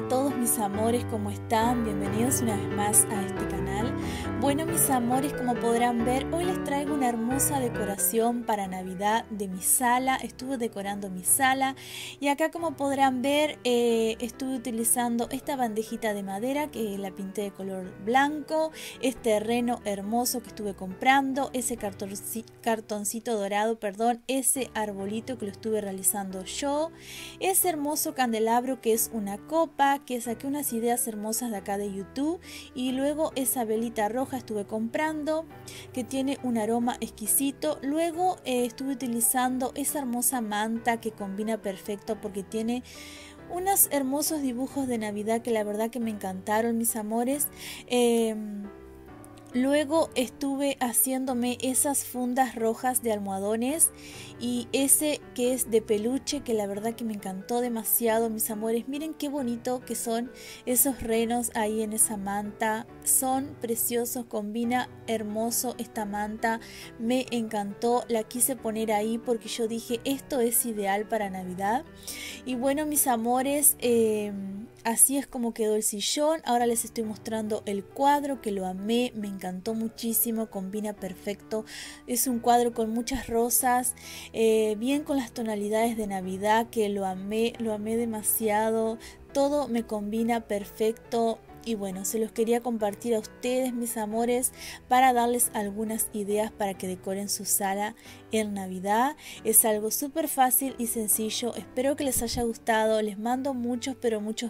a todos mis amores, ¿cómo están? Bienvenidos una vez más a este canal. Bueno mis amores, como podrán ver, hoy les traigo una hermosa decoración para Navidad de mi sala. Estuve decorando mi sala y acá como podrán ver eh, estuve utilizando esta bandejita de madera que la pinté de color blanco, este reno hermoso que estuve comprando, ese cartoncito dorado, perdón, ese arbolito que lo estuve realizando yo, ese hermoso candelabro que es una copa, que saqué unas ideas hermosas de acá de YouTube y luego esa velita roja estuve comprando que tiene un aroma exquisito. Luego eh, estuve utilizando esa hermosa manta que combina perfecto porque tiene unos hermosos dibujos de Navidad que la verdad que me encantaron mis amores. Em, Luego estuve haciéndome esas fundas rojas de almohadones y ese que es de peluche que la verdad que me encantó demasiado mis amores. Miren qué bonito que son esos renos ahí en esa manta. Son preciosos, combina hermoso esta manta. Me encantó, la quise poner ahí porque yo dije esto es ideal para Navidad. Y bueno mis amores, eh, Así es como quedó el sillón. Ahora les estoy mostrando el cuadro que lo amé, me encantó muchísimo, combina perfecto. Es un cuadro con muchas rosas, eh, bien con las tonalidades de Navidad que lo amé, lo amé demasiado. Todo me combina perfecto. Y bueno, se los quería compartir a ustedes, mis amores, para darles algunas ideas para que decoren su sala en Navidad. Es algo súper fácil y sencillo. Espero que les haya gustado. Les mando muchos, pero muchos